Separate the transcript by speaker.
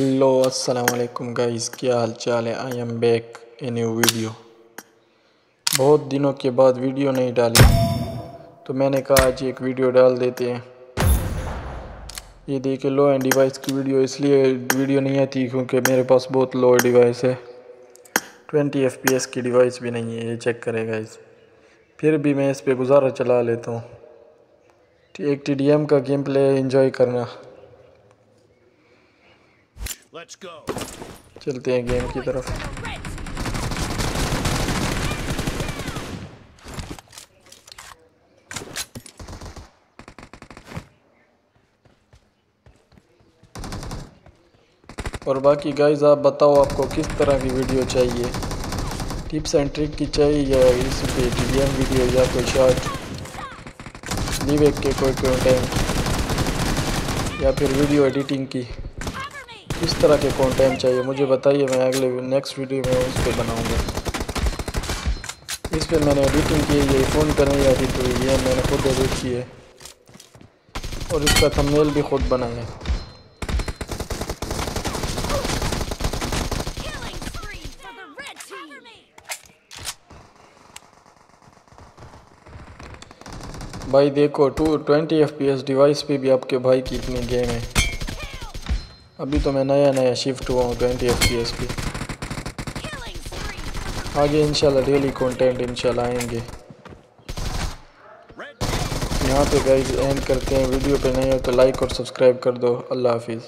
Speaker 1: Hello अस्सलाम वालेकुम guys, क्या हाल चाल है? I am back a new video बहुत दिनों के बाद वीडियो नहीं डाली। तो मैंने कहा आज एक वीडियो डाल देते हैं। ये देखिए लो एंड डिवाइस की वीडियो इसलिए वीडियो नहीं आती क्योंकि मेरे पास बहुत लो डिवाइस है। 20 एफ़ की डिवाइस भी नहीं है, ये चेक करेगा इस फिर भी मैं इस पर गुजारा चला लेता हूँ। एक TDM का गेम प्ले इंजॉय करना। चलते हैं गेम की तरफ़। और बाकी गाइज़ आप बताओ आपको किस तरह की वीडियो चाहिए? टिप्स एंड ट्रिक की चाहिए या इस पे वीडियो या कोई शॉर्ट लीवेक के कोई कंटेंट या फिर वीडियो एडिटिंग की? किस तरह के कंटेंट चाहिए? मुझे बताइए, मैं अगले नेक्स्ट वीडियो में उस पर बनाऊँगा। इस पर मैंने एडिटिंग की ये फ़ोन पर नहीं आती तो ये मैंने खुद एडिट की है। और इसका थंबनेल भी खुद बनाया भाई देखो, two twenty F P S device पे भी आपके भाई की इतनी गेम है। अभी तो मैं नया नया शिफ्ट हुआ हूँ ट्वेंटी एफ़ पी एस आगे इंशाल्लाह डेली कंटेंट इंशाल्लाह आएँगे। यहाँ पे गाइस एंड करते हैं। वीडियो पे नहीं हो तो लाइक और सब्सक्राइब कर दो। अल्लाह हाफिज़।